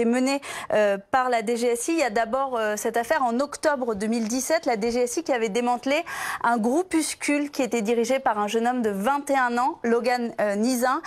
été menée euh, par la DGSI. Il y a d'abord euh, cette affaire en octobre 2017, la DGSI qui avait démantelé un groupuscule qui était dirigé par un jeune homme de 21 ans, Logan euh, Nizin.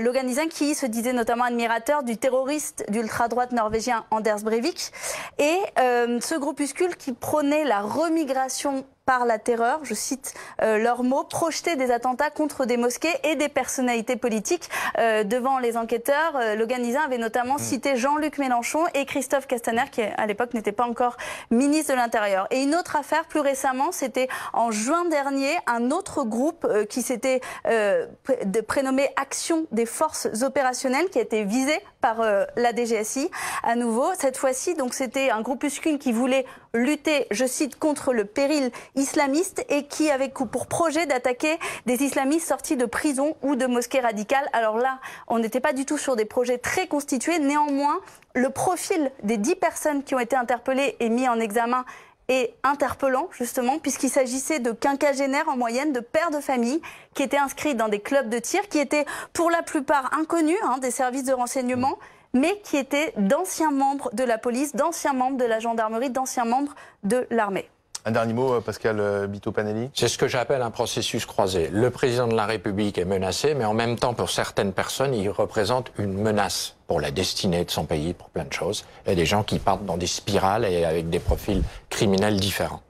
Logan Nizin qui se disait notamment admirateur du terroriste d'ultra-droite norvégien Anders Breivik. Et ce groupuscule qui prônait la remigration par la terreur, je cite euh, leurs mots, projeter des attentats contre des mosquées et des personnalités politiques. Euh, devant les enquêteurs, euh, Logan Nizin avait notamment cité Jean-Luc Mélenchon et Christophe Castaner, qui à l'époque n'était pas encore ministre de l'Intérieur. Et une autre affaire plus récemment, c'était en juin dernier, un autre groupe euh, qui s'était euh, de- prénommé Action des forces opérationnelles, qui a été visé par euh, la DGSI. À nouveau, cette fois-ci, donc c'était un groupuscule qui voulait lutter, je cite, contre le péril islamiste et qui avait pour projet d'attaquer des islamistes sortis de prison ou de mosquées radicales. Alors là, on n'était pas du tout sur des projets très constitués. Néanmoins, le profil des dix personnes qui ont été interpellées et mis en examen est interpellant justement puisqu'il s'agissait de quinquagénaires en moyenne, de pères de famille qui étaient inscrits dans des clubs de tir, qui étaient pour la plupart inconnus hein, des services de renseignement, mais qui étaient d'anciens membres de la police, d'anciens membres de la gendarmerie, d'anciens membres de l'armée. Un dernier mot, euh, Pascal euh, Bito-Panelli C'est ce que j'appelle un processus croisé. Le président de la République est menacé, mais en même temps, pour certaines personnes, il représente une menace pour la destinée de son pays, pour plein de choses. Et des gens qui partent dans des spirales et avec des profils criminels différents.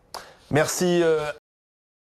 Merci. euh,